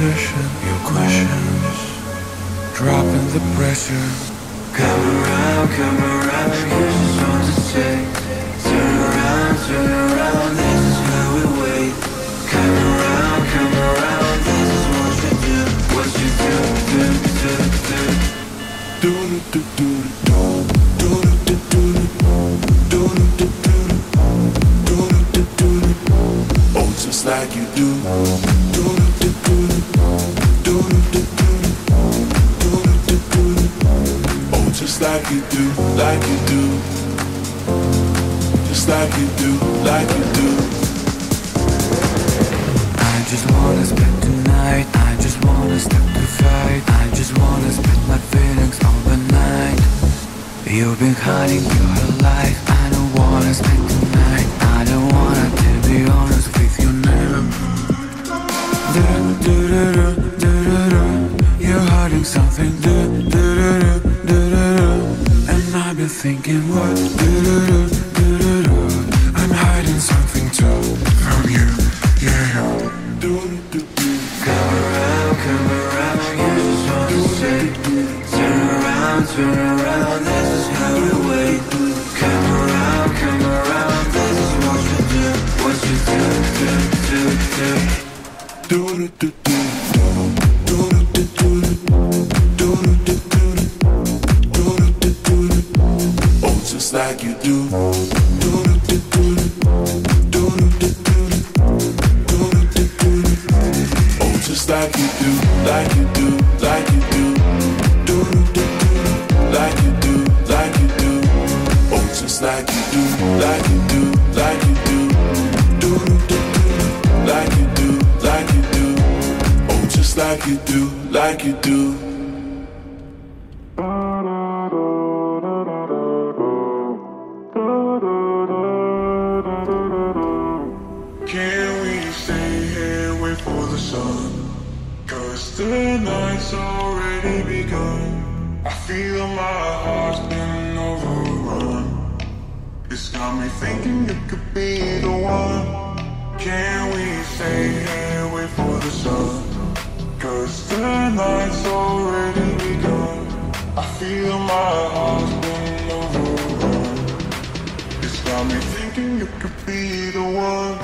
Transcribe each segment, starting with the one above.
Your questions Dropping the pressure Come around, come around You just want to say Turn around, turn around This is how we wait Come around, come around This is what you do What you do, do, do, do Do, do, do, do, do Do, do, do, do Do, do, do, do just like you do like you do, like you do. Just like you do, like you do. I just wanna spend tonight. I just wanna step to fight. I just wanna spend my feelings all the night. You've been hiding your life. I don't wanna spend tonight. I don't wanna, to be honest with you now. Do-do-do-do, do-do-do. You're hiding something. Do-do-do, do-do-do thinking what? Do -do -do, do do do I'm hiding something too from you. Yeah. Do. Come around, come around. You just wanna say. Turn around, turn around. Like you do. Can we stay here, wait for the sun? Cause the night's already begun. I feel my heart's been overrun. It's got me thinking you could be the one. Can we stay here, wait for the sun? The night's already begun. I feel my heart's been overrun. It's got me thinking you could be the one.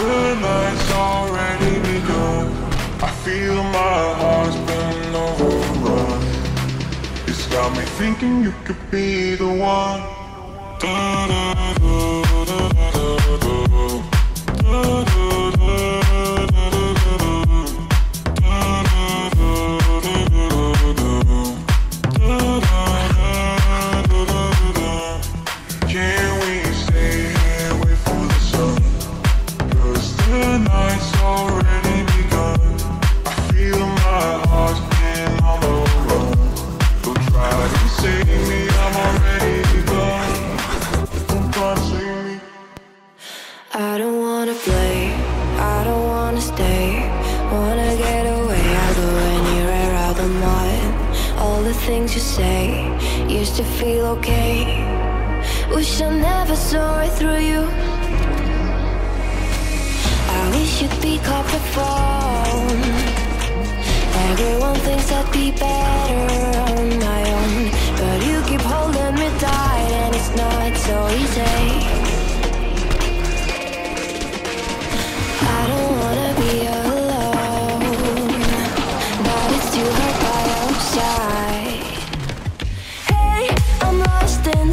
The night's already begun. I feel my heart's been overrun It's got me thinking you could be the one. Da da da da da. Da da things you say used to feel okay. Wish I never saw it through you. I wish you'd pick up the phone. Everyone thinks I'd be better on my own, but you keep holding me tight, and it's not so easy.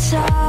inside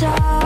time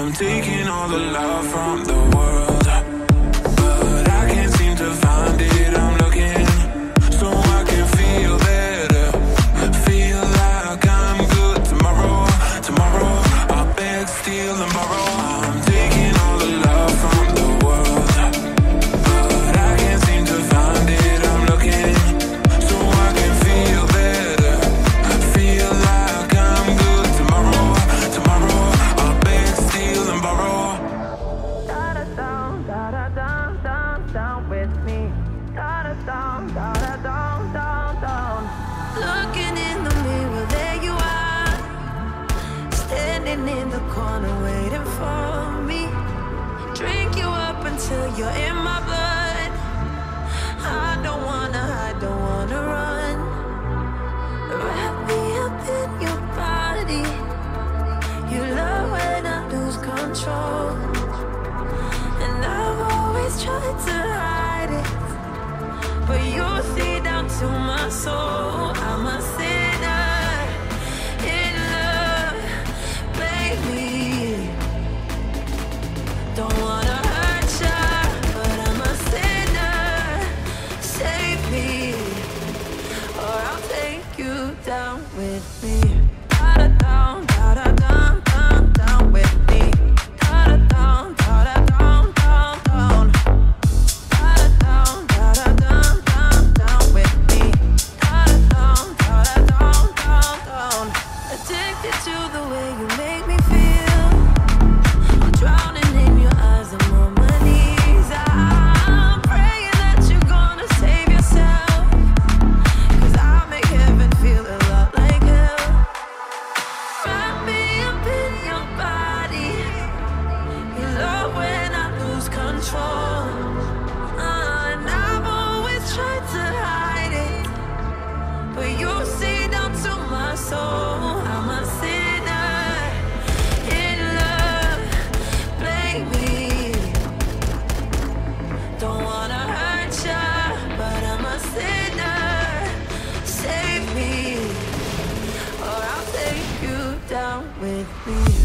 I'm taking all the love from the world. with me.